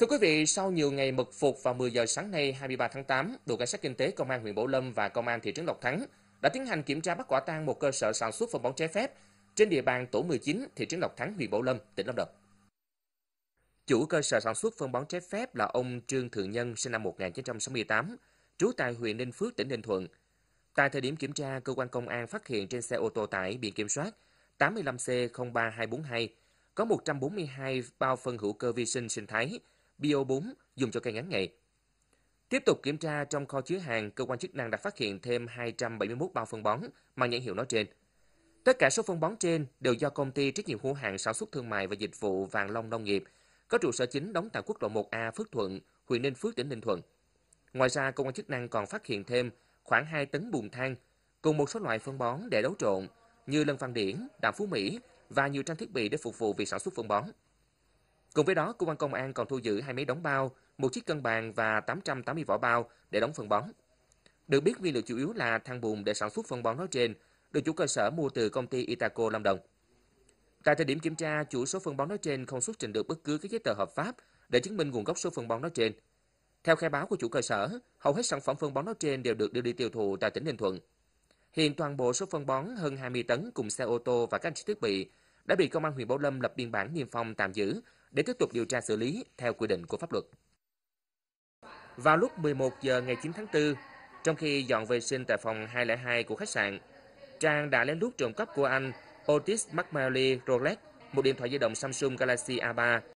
Thưa quý vị, sau nhiều ngày mật phục vào 10 giờ sáng nay 23 tháng 8, đội cảnh sát kinh tế công an huyện Bảo Lâm và công an thị trấn Lộc Thắng đã tiến hành kiểm tra bắt quả tang một cơ sở sản xuất phân bón trái phép trên địa bàn tổ 19 thị trấn Lộc Thắng, huyện Bảo Lâm, tỉnh Lâm Đồng. Chủ cơ sở sản xuất phân bón trái phép là ông Trương Thượng Nhân, sinh năm 1968, trú tại huyện Ninh Phước, tỉnh Ninh Thuận. Tại thời điểm kiểm tra, cơ quan công an phát hiện trên xe ô tô tải biển kiểm soát 85C03242 có 142 bao phân hữu cơ vi sinh sinh thái Bio 4 dùng cho cây ngắn ngày. Tiếp tục kiểm tra trong kho chứa hàng, cơ quan chức năng đã phát hiện thêm 271 bao phân bón mang nhãn hiệu nói trên. Tất cả số phân bón trên đều do công ty trách nhiệm hữu hạn sản xuất thương mại và dịch vụ Vàng Long Nông nghiệp có trụ sở chính đóng tại quốc lộ 1A Phước Thuận, huyện Ninh Phước, tỉnh Ninh Thuận. Ngoài ra, cơ quan chức năng còn phát hiện thêm khoảng 2 tấn bùn than cùng một số loại phân bón để đấu trộn như lân văn điển, đạm phú Mỹ và nhiều trang thiết bị để phục vụ việc sản xuất phân bón. Cùng với đó, cơ quan công an còn thu giữ hai máy đóng bao, một chiếc cân bàn và 880 vỏ bao để đóng phân bón. Được biết nguyên liệu chủ yếu là than bùn để sản xuất phân bón nói trên, được chủ cơ sở mua từ công ty Itaco Lâm Đồng. Tại thời điểm kiểm tra, chủ số phân bón nói trên không xuất trình được bất cứ các giấy tờ hợp pháp để chứng minh nguồn gốc số phân bón nói trên. Theo khai báo của chủ cơ sở, hầu hết sản phẩm phân bón nói trên đều được đưa đi tiêu thụ tại tỉnh Ninh Thuận. Hiện toàn bộ số phân bón hơn 20 tấn cùng xe ô tô và các thiết bị đã bị công an huyện Bảo Lâm lập biên bản niêm phong tạm giữ để tiếp tục điều tra xử lý theo quy định của pháp luật. Vào lúc 11 giờ ngày 9 tháng 4, trong khi dọn vệ sinh tại phòng 202 của khách sạn, Trang đã lén lút trộm cắp của anh Otis McMurray Rolex, một điện thoại di động Samsung Galaxy A3